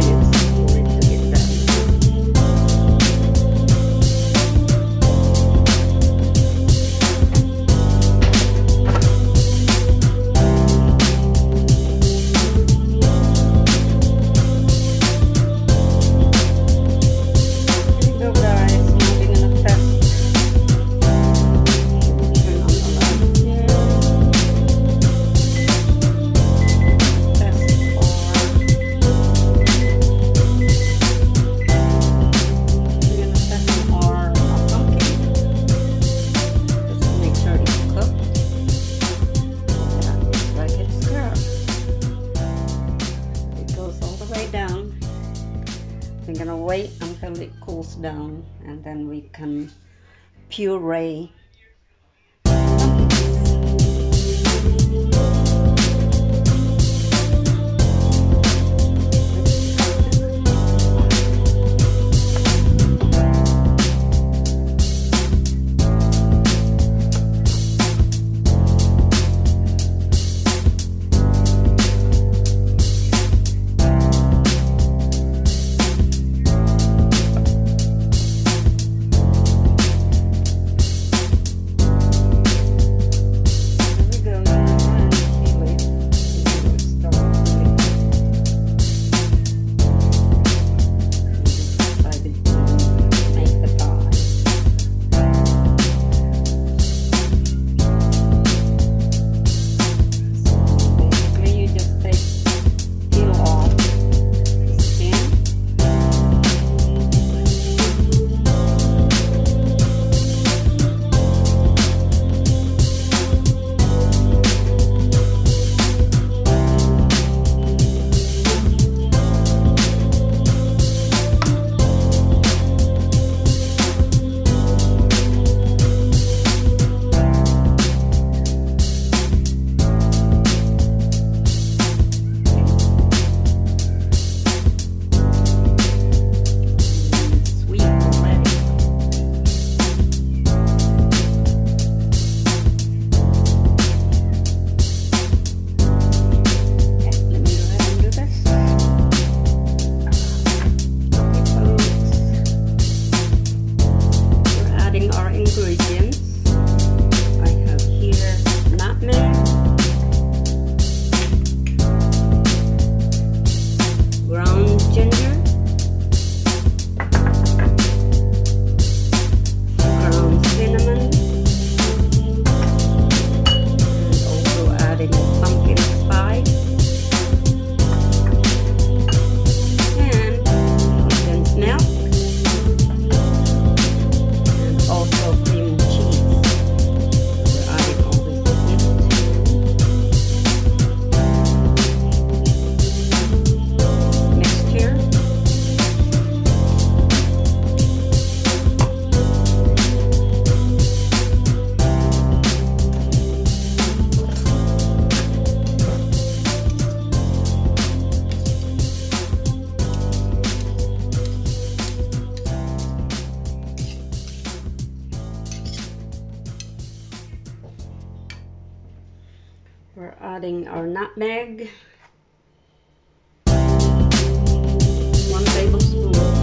Science. down and then we can puree. adding our nutmeg, one tablespoon.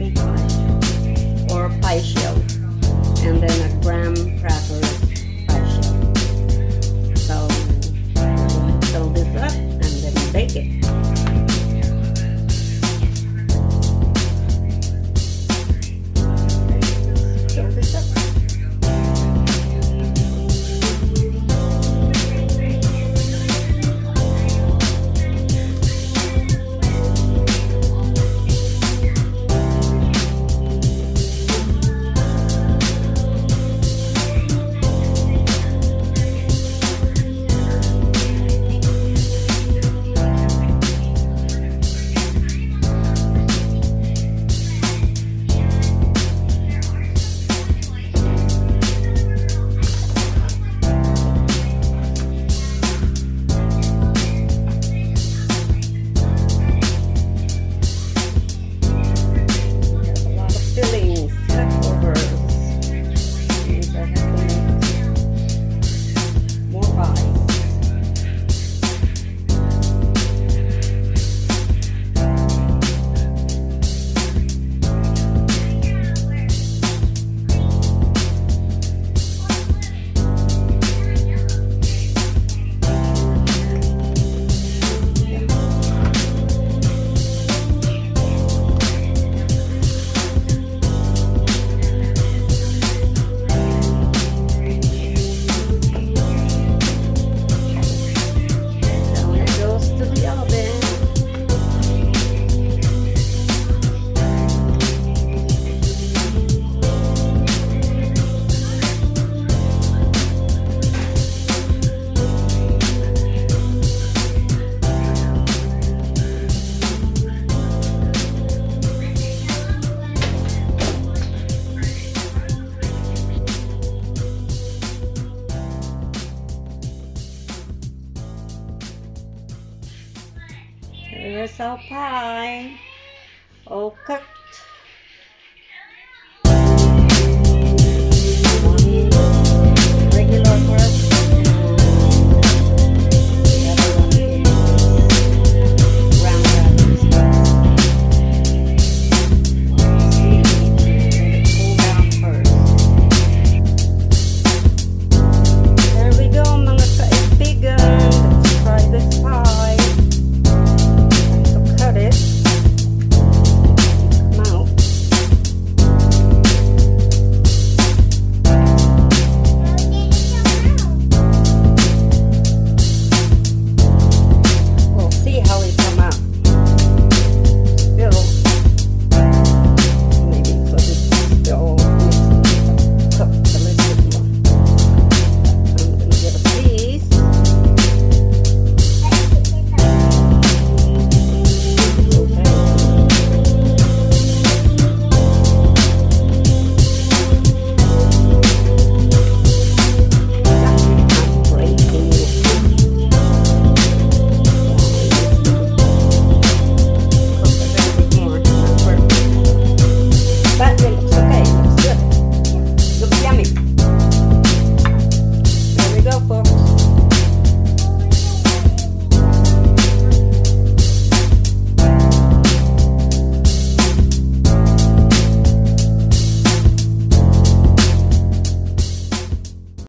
Thank you.